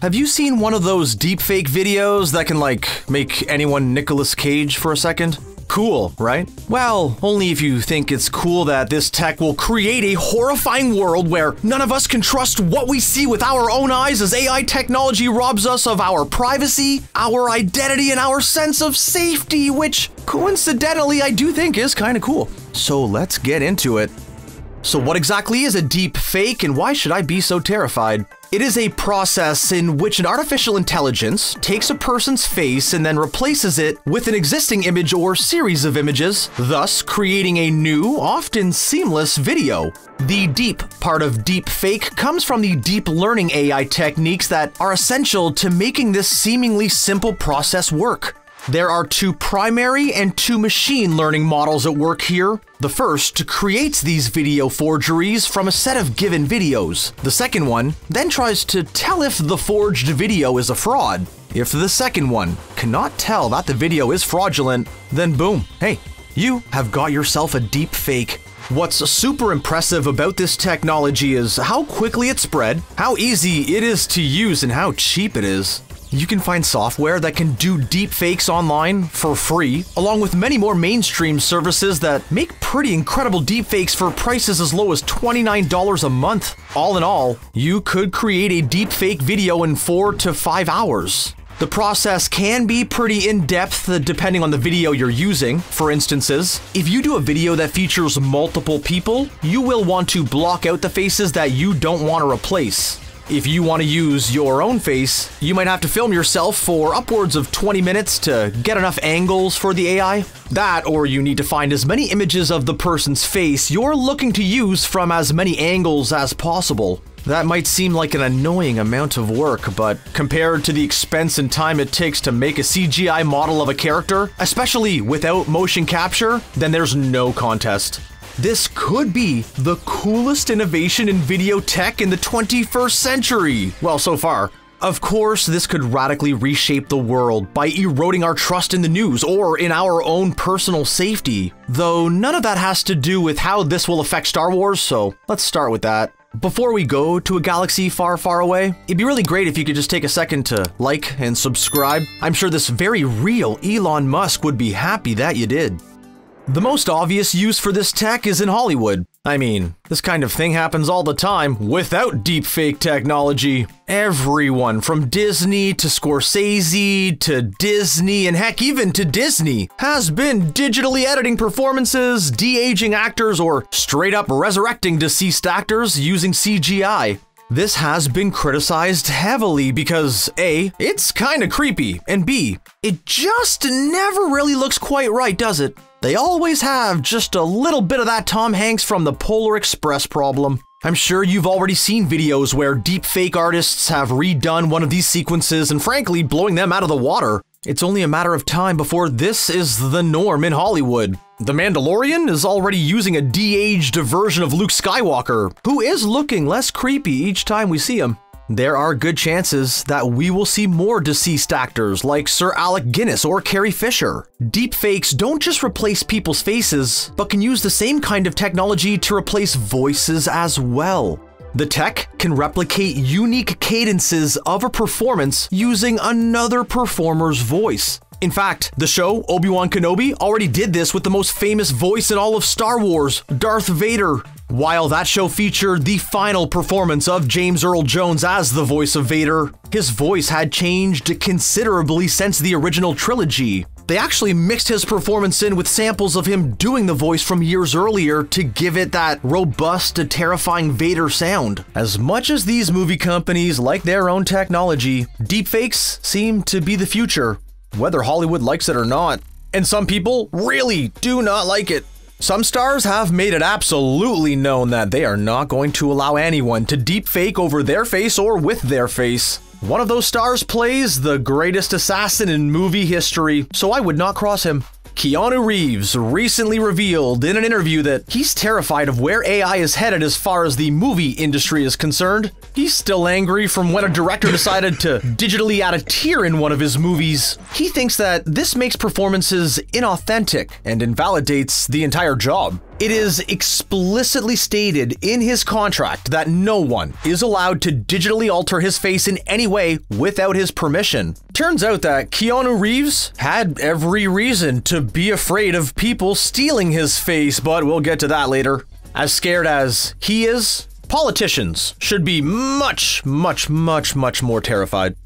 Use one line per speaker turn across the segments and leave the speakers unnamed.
Have you seen one of those deepfake videos that can, like, make anyone Nicolas Cage for a second? Cool, right? Well, only if you think it's cool that this tech will create a horrifying world where none of us can trust what we see with our own eyes as AI technology robs us of our privacy, our identity, and our sense of safety, which coincidentally I do think is kind of cool. So let's get into it. So, what exactly is a deep fake and why should I be so terrified? It is a process in which an artificial intelligence takes a person's face and then replaces it with an existing image or series of images, thus creating a new, often seamless video. The deep part of deep fake comes from the deep learning AI techniques that are essential to making this seemingly simple process work. There are two primary and two machine learning models at work here. The first creates these video forgeries from a set of given videos. The second one then tries to tell if the forged video is a fraud. If the second one cannot tell that the video is fraudulent, then boom, hey, you have got yourself a deep fake. What's super impressive about this technology is how quickly it spread, how easy it is to use, and how cheap it is. You can find software that can do deepfakes online for free, along with many more mainstream services that make pretty incredible deepfakes for prices as low as $29 a month. All in all, you could create a deepfake video in 4 to 5 hours. The process can be pretty in-depth uh, depending on the video you're using. For instances, if you do a video that features multiple people, you will want to block out the faces that you don't want to replace. If you want to use your own face, you might have to film yourself for upwards of 20 minutes to get enough angles for the AI. That, or you need to find as many images of the person's face you're looking to use from as many angles as possible. That might seem like an annoying amount of work, but compared to the expense and time it takes to make a CGI model of a character, especially without motion capture, then there's no contest. This could be the coolest innovation in video tech in the 21st century. Well, so far. Of course, this could radically reshape the world by eroding our trust in the news or in our own personal safety. Though none of that has to do with how this will affect Star Wars, so let's start with that. Before we go to a galaxy far, far away, it'd be really great if you could just take a second to like and subscribe. I'm sure this very real Elon Musk would be happy that you did. The most obvious use for this tech is in Hollywood. I mean, this kind of thing happens all the time without deepfake technology. Everyone from Disney to Scorsese to Disney and heck even to Disney has been digitally editing performances, de-aging actors, or straight up resurrecting deceased actors using CGI. This has been criticized heavily because A, it's kinda creepy, and B, it just never really looks quite right, does it? They always have just a little bit of that Tom Hanks from the Polar Express problem. I'm sure you've already seen videos where deepfake artists have redone one of these sequences and frankly blowing them out of the water. It's only a matter of time before this is the norm in Hollywood. The Mandalorian is already using a de-aged version of Luke Skywalker, who is looking less creepy each time we see him. There are good chances that we will see more deceased actors like Sir Alec Guinness or Carrie Fisher. Deepfakes don't just replace people's faces, but can use the same kind of technology to replace voices as well. The tech can replicate unique cadences of a performance using another performer's voice. In fact, the show Obi-Wan Kenobi already did this with the most famous voice in all of Star Wars, Darth Vader. While that show featured the final performance of James Earl Jones as the voice of Vader, his voice had changed considerably since the original trilogy. They actually mixed his performance in with samples of him doing the voice from years earlier to give it that robust, terrifying Vader sound. As much as these movie companies like their own technology, deepfakes seem to be the future, whether Hollywood likes it or not. And some people really do not like it. Some stars have made it absolutely known that they are not going to allow anyone to deepfake over their face or with their face. One of those stars plays the greatest assassin in movie history, so I would not cross him. Keanu Reeves recently revealed in an interview that he's terrified of where AI is headed as far as the movie industry is concerned. He's still angry from when a director decided to digitally add a tear in one of his movies. He thinks that this makes performances inauthentic and invalidates the entire job. It is explicitly stated in his contract that no one is allowed to digitally alter his face in any way without his permission. Turns out that Keanu Reeves had every reason to be afraid of people stealing his face, but we'll get to that later. As scared as he is, Politicians should be much, much, much, much more terrified.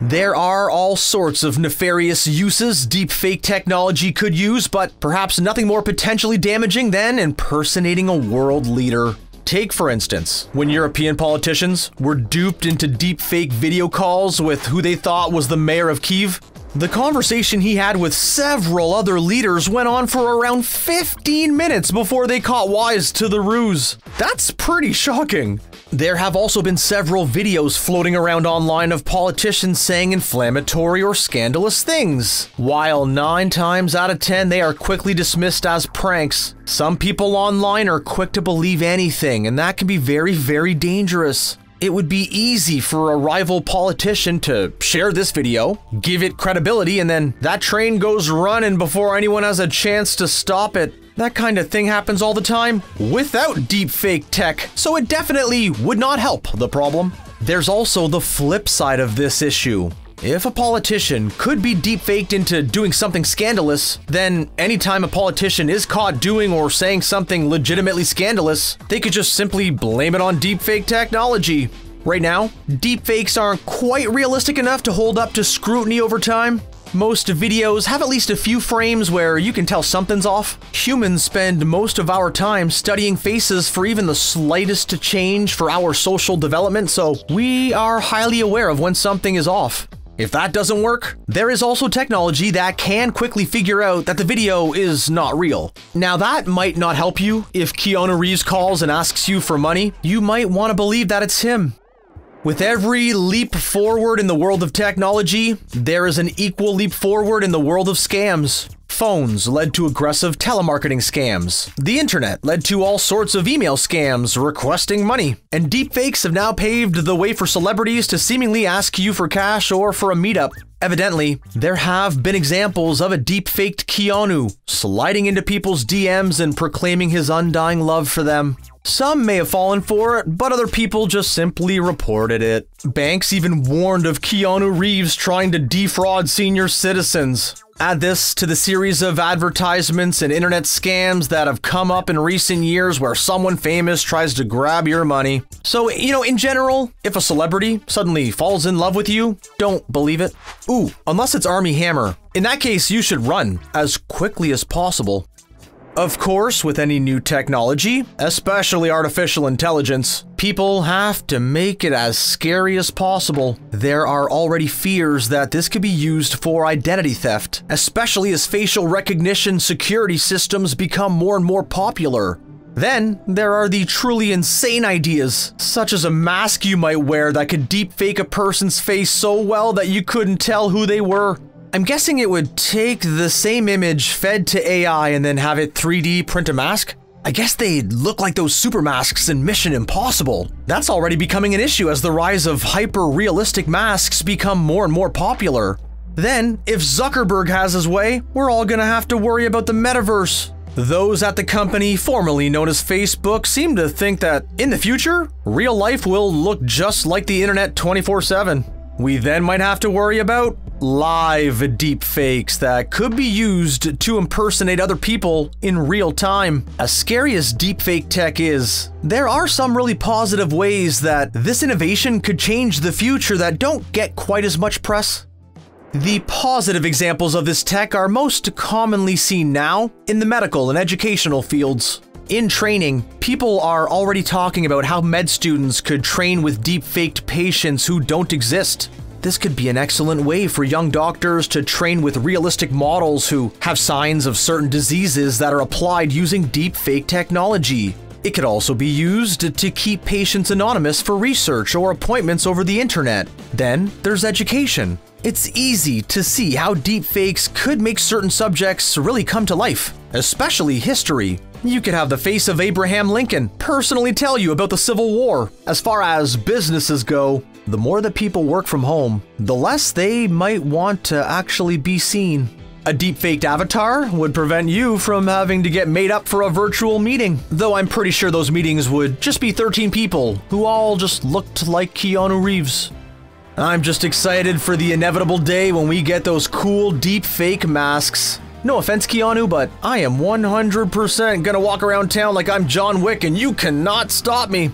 There are all sorts of nefarious uses deepfake technology could use, but perhaps nothing more potentially damaging than impersonating a world leader. Take, for instance, when European politicians were duped into deepfake video calls with who they thought was the mayor of Kiev. The conversation he had with several other leaders went on for around 15 minutes before they caught wise to the ruse. That's pretty shocking. There have also been several videos floating around online of politicians saying inflammatory or scandalous things. While 9 times out of 10 they are quickly dismissed as pranks, some people online are quick to believe anything, and that can be very, very dangerous. It would be easy for a rival politician to share this video, give it credibility, and then that train goes running before anyone has a chance to stop it. That kind of thing happens all the time without deepfake tech, so it definitely would not help the problem. There's also the flip side of this issue. If a politician could be deepfaked into doing something scandalous, then anytime a politician is caught doing or saying something legitimately scandalous, they could just simply blame it on deepfake technology. Right now, deepfakes aren't quite realistic enough to hold up to scrutiny over time. Most videos have at least a few frames where you can tell something's off. Humans spend most of our time studying faces for even the slightest change for our social development, so we are highly aware of when something is off. If that doesn't work, there is also technology that can quickly figure out that the video is not real. Now that might not help you. If Keanu Reeves calls and asks you for money, you might want to believe that it's him. With every leap forward in the world of technology, there is an equal leap forward in the world of scams. Phones led to aggressive telemarketing scams. The internet led to all sorts of email scams requesting money. And deepfakes have now paved the way for celebrities to seemingly ask you for cash or for a meetup. Evidently, there have been examples of a deep-faked Keanu sliding into people's DMs and proclaiming his undying love for them. Some may have fallen for it, but other people just simply reported it. Banks even warned of Keanu Reeves trying to defraud senior citizens. Add this to the series of advertisements and internet scams that have come up in recent years where someone famous tries to grab your money. So, you know, in general, if a celebrity suddenly falls in love with you, don't believe it. Ooh, unless it's Armie Hammer. In that case, you should run as quickly as possible. Of course, with any new technology, especially artificial intelligence, people have to make it as scary as possible. There are already fears that this could be used for identity theft, especially as facial recognition security systems become more and more popular. Then, there are the truly insane ideas, such as a mask you might wear that could deepfake a person's face so well that you couldn't tell who they were. I'm guessing it would take the same image fed to AI and then have it 3D print a mask? I guess they'd look like those super masks in Mission Impossible. That's already becoming an issue as the rise of hyper-realistic masks become more and more popular. Then, if Zuckerberg has his way, we're all gonna have to worry about the metaverse. Those at the company formerly known as Facebook seem to think that, in the future, real life will look just like the internet 24-7. We then might have to worry about live deepfakes that could be used to impersonate other people in real time. As scary as deepfake tech is, there are some really positive ways that this innovation could change the future that don't get quite as much press. The positive examples of this tech are most commonly seen now in the medical and educational fields. In training, people are already talking about how med students could train with deep-faked patients who don't exist. This could be an excellent way for young doctors to train with realistic models who have signs of certain diseases that are applied using deep fake technology. It could also be used to keep patients anonymous for research or appointments over the internet. Then there's education. It's easy to see how deepfakes could make certain subjects really come to life. especially history. You could have the face of Abraham Lincoln personally tell you about the Civil War. As far as businesses go, the more that people work from home, the less they might want to actually be seen. A deepfaked avatar would prevent you from having to get made up for a virtual meeting, though I'm pretty sure those meetings would just be 13 people who all just looked like Keanu Reeves. I'm just excited for the inevitable day when we get those cool deepfake masks. No offense, Keanu, but I am 100% gonna walk around town like I'm John Wick and you cannot stop me.